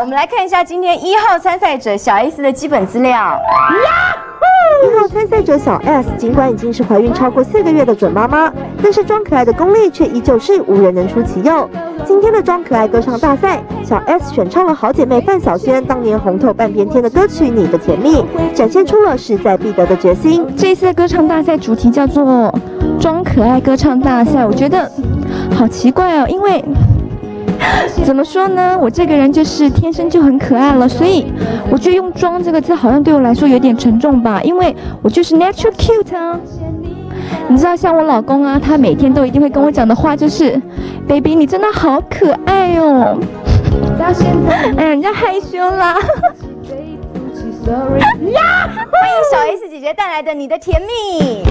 我们来看一下今天一号参赛者小 S 的基本资料。一号参赛者小 S，尽管已经是怀孕超过四个月的准妈妈，但是装可爱的功力却依旧是无人能出其右。今天的装可爱歌唱大赛，小 S 选唱了好姐妹范晓萱当年红透半边天的歌曲《你的甜蜜》，展现出了势在必得的决心。这次的歌唱大赛主题叫做“装可爱歌唱大赛”，我觉得好奇怪哦，因为。怎么说呢？我这个人就是天生就很可爱了，所以我觉得用“装”这个字好像对我来说有点沉重吧，因为我就是 natural cute 啊。你知道，像我老公啊，他每天都一定会跟我讲的话就是：“baby，你真的好可爱哦。”哎，人家害羞啦。呀，欢迎小 S 姐姐带来的《你的甜蜜》。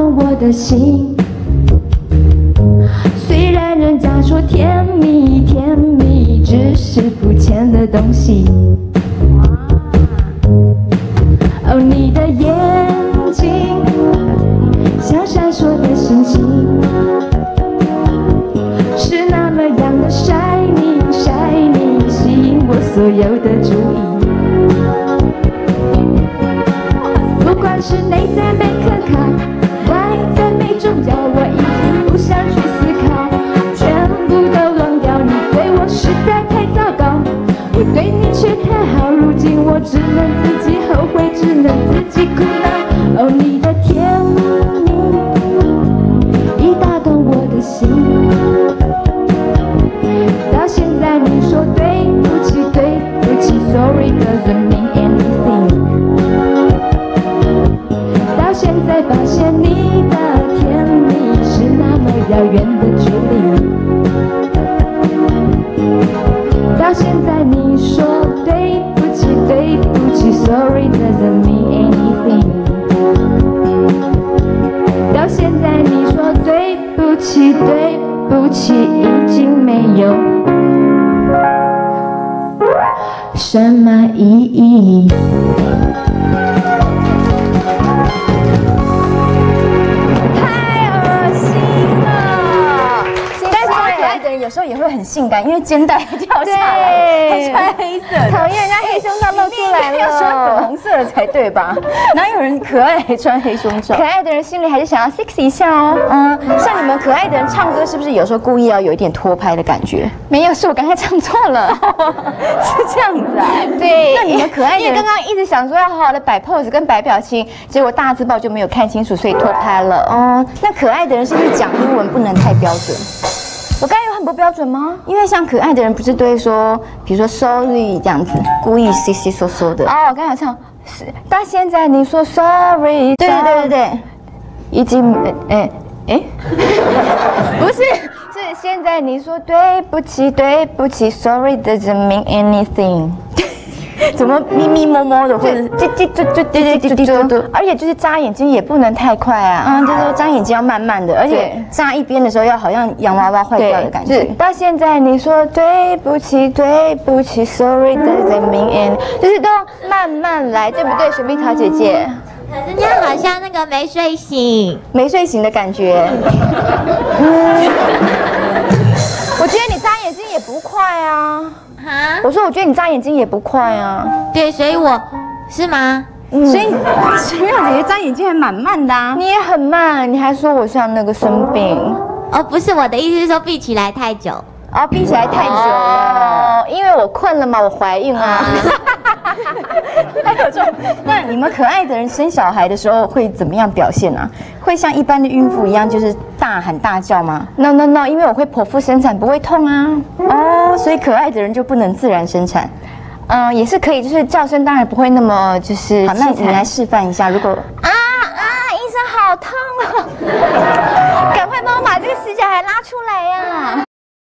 我的心，虽然人家说甜蜜甜蜜只是肤浅的东西。哦，你的眼睛像闪烁的星星，是那么样的 shiny shiny，吸引我所有的注意。不管是内在我只能自己后悔，只能自己苦恼。哦，你的甜蜜已打动我的心，到现在你说对不起，对不起，Sorry doesn't mean anything。到现在发现你的甜蜜是那么。遥远的距离，到现在你说对不起，对不起，Sorry doesn't mean anything。到现在你说对不起，对不起，已经没有什么意义。很性感，因为肩带掉下来，还穿黑色，讨厌人家黑胸罩露出来了，要穿粉红色的才对吧？哪有人可爱还穿黑胸罩？可爱的人心里还是想要 sexy 一下哦。嗯，像你们可爱的人唱歌，是不是有时候故意要有一点拖拍的感觉？没有，是我刚才唱错了，是这样子啊？对。那你们可爱的人，因为刚刚一直想说要好好的摆 pose 跟摆表情，结果大字报就没有看清楚，所以拖拍了。哦，那可爱的人是不是讲英文不能太标准？不标准吗？因为像可爱的人不是都会说，比如说 sorry 这样子，故意稀稀嗦嗦的。哦，我刚才唱，是，但现在你说 sorry，对对对对，已经，哎哎，不是，是现在你说对不起对不起，sorry doesn't mean anything。怎么咪咪摸摸的，或者叽叽嘟嘟叽叽嘟嘟嘟，而且就是眨眼睛也不能太快啊，嗯，就是说眨眼睛要慢慢的，而且眨一边的时候要好像洋娃娃坏掉的感觉。到现在你说对不起对不起，Sorry doesn't mean a n d 就是都要慢慢来，对不对，水蜜桃姐姐？可是这样好像那个没睡醒，没睡醒的感觉。我觉得你眨眼睛也不快啊。啊！我说，我觉得你眨眼睛也不快啊。对，所以我是吗？所以水蜜桃姐姐眨眼睛还蛮慢的啊。你也很慢，你还说我像那个生病。哦，不是，我的意思是说闭起来太久。哦，闭起来太久了，因为我困了嘛，我怀孕啊。还有这种，那你们可爱的人生小孩的时候会怎么样表现啊？会像一般的孕妇一样，就是大喊大叫吗？No No No，因为我会剖腹生产，不会痛啊。哦，所以可爱的人就不能自然生产？嗯，也是可以，就是叫声当然不会那么就是好，那你来示范一下，如果啊啊，医生好痛啊！赶快帮我把这个死小孩拉出来呀！